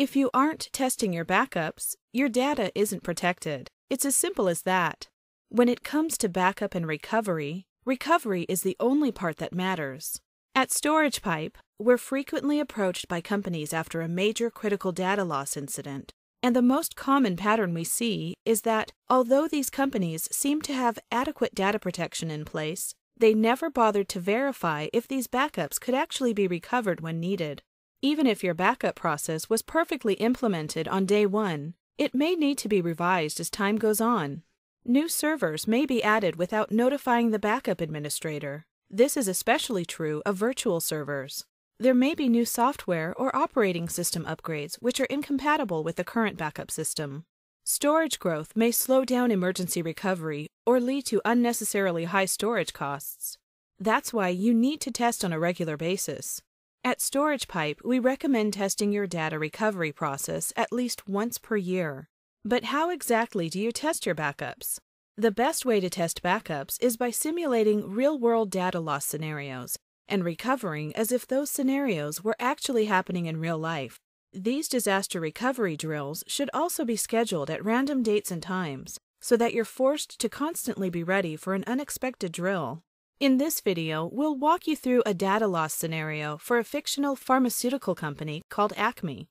If you aren't testing your backups, your data isn't protected. It's as simple as that. When it comes to backup and recovery, recovery is the only part that matters. At StoragePipe, we're frequently approached by companies after a major critical data loss incident. And the most common pattern we see is that although these companies seem to have adequate data protection in place, they never bothered to verify if these backups could actually be recovered when needed. Even if your backup process was perfectly implemented on day one, it may need to be revised as time goes on. New servers may be added without notifying the backup administrator. This is especially true of virtual servers. There may be new software or operating system upgrades which are incompatible with the current backup system. Storage growth may slow down emergency recovery or lead to unnecessarily high storage costs. That's why you need to test on a regular basis. At StoragePipe, we recommend testing your data recovery process at least once per year. But how exactly do you test your backups? The best way to test backups is by simulating real world data loss scenarios and recovering as if those scenarios were actually happening in real life. These disaster recovery drills should also be scheduled at random dates and times so that you're forced to constantly be ready for an unexpected drill. In this video, we'll walk you through a data loss scenario for a fictional pharmaceutical company called Acme.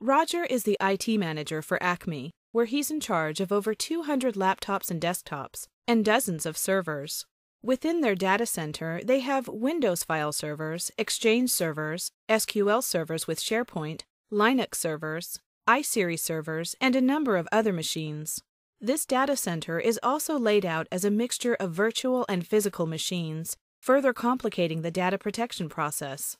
Roger is the IT manager for Acme, where he's in charge of over 200 laptops and desktops and dozens of servers. Within their data center, they have Windows file servers, Exchange servers, SQL servers with SharePoint, Linux servers, iSeries servers, and a number of other machines. This data center is also laid out as a mixture of virtual and physical machines, further complicating the data protection process.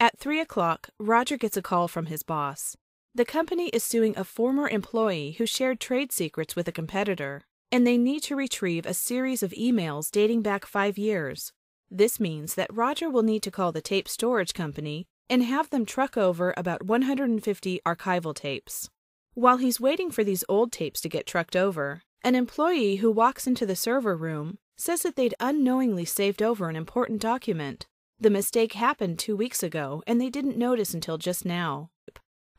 At 3 o'clock, Roger gets a call from his boss. The company is suing a former employee who shared trade secrets with a competitor and they need to retrieve a series of emails dating back five years. This means that Roger will need to call the tape storage company and have them truck over about 150 archival tapes. While he's waiting for these old tapes to get trucked over, an employee who walks into the server room says that they'd unknowingly saved over an important document. The mistake happened two weeks ago, and they didn't notice until just now.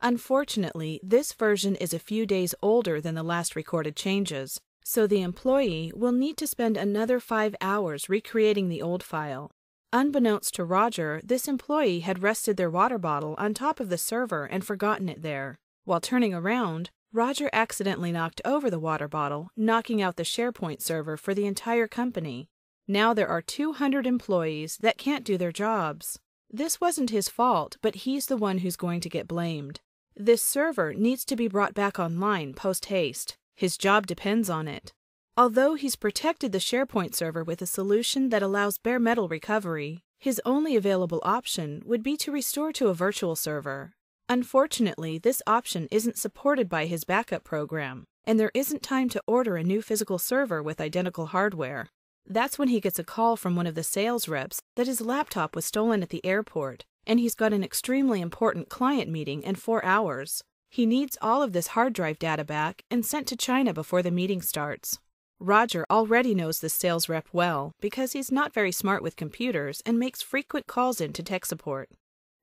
Unfortunately, this version is a few days older than the last recorded changes, so the employee will need to spend another five hours recreating the old file. Unbeknownst to Roger, this employee had rested their water bottle on top of the server and forgotten it there. While turning around, Roger accidentally knocked over the water bottle, knocking out the SharePoint server for the entire company. Now there are 200 employees that can't do their jobs. This wasn't his fault, but he's the one who's going to get blamed. This server needs to be brought back online post haste. His job depends on it. Although he's protected the SharePoint server with a solution that allows bare metal recovery, his only available option would be to restore to a virtual server. Unfortunately, this option isn't supported by his backup program, and there isn't time to order a new physical server with identical hardware. That's when he gets a call from one of the sales reps that his laptop was stolen at the airport, and he's got an extremely important client meeting in four hours. He needs all of this hard drive data back and sent to China before the meeting starts. Roger already knows the sales rep well because he's not very smart with computers and makes frequent calls in to tech support.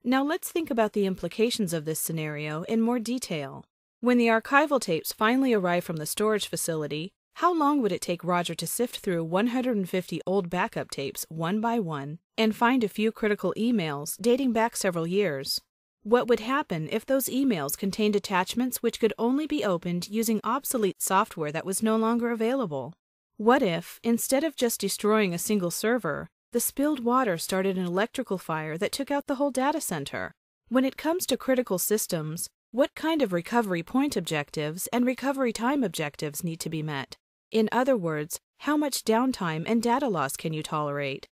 Now let's think about the implications of this scenario in more detail. When the archival tapes finally arrive from the storage facility, how long would it take Roger to sift through 150 old backup tapes one by one and find a few critical emails dating back several years? What would happen if those emails contained attachments which could only be opened using obsolete software that was no longer available? What if, instead of just destroying a single server, the spilled water started an electrical fire that took out the whole data center? When it comes to critical systems, what kind of recovery point objectives and recovery time objectives need to be met? In other words, how much downtime and data loss can you tolerate?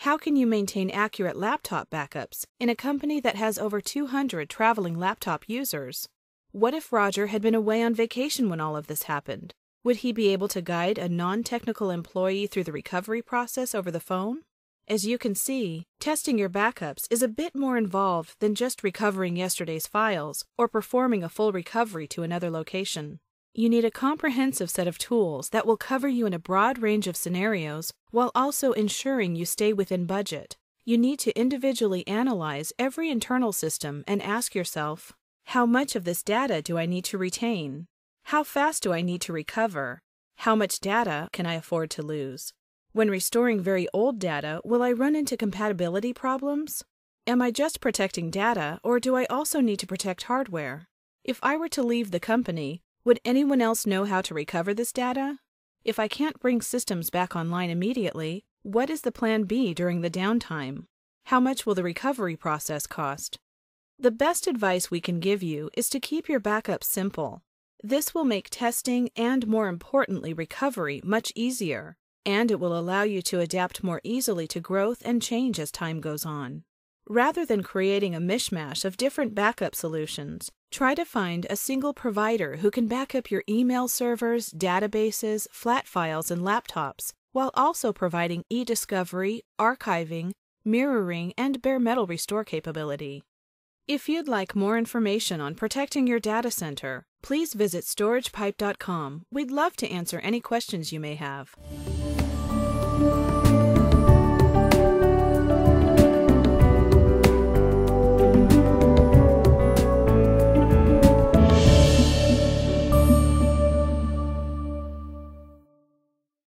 How can you maintain accurate laptop backups in a company that has over 200 traveling laptop users? What if Roger had been away on vacation when all of this happened? Would he be able to guide a non technical employee through the recovery process over the phone? As you can see, testing your backups is a bit more involved than just recovering yesterday's files or performing a full recovery to another location. You need a comprehensive set of tools that will cover you in a broad range of scenarios while also ensuring you stay within budget. You need to individually analyze every internal system and ask yourself How much of this data do I need to retain? How fast do I need to recover? How much data can I afford to lose? When restoring very old data, will I run into compatibility problems? Am I just protecting data, or do I also need to protect hardware? If I were to leave the company, would anyone else know how to recover this data? If I can't bring systems back online immediately, what is the plan B during the downtime? How much will the recovery process cost? The best advice we can give you is to keep your backups simple. This will make testing and, more importantly, recovery much easier, and it will allow you to adapt more easily to growth and change as time goes on. Rather than creating a mishmash of different backup solutions, try to find a single provider who can back up your email servers, databases, flat files, and laptops, while also providing e discovery, archiving, mirroring, and bare metal restore capability. If you'd like more information on protecting your data center, please visit storagepipe.com. We'd love to answer any questions you may have.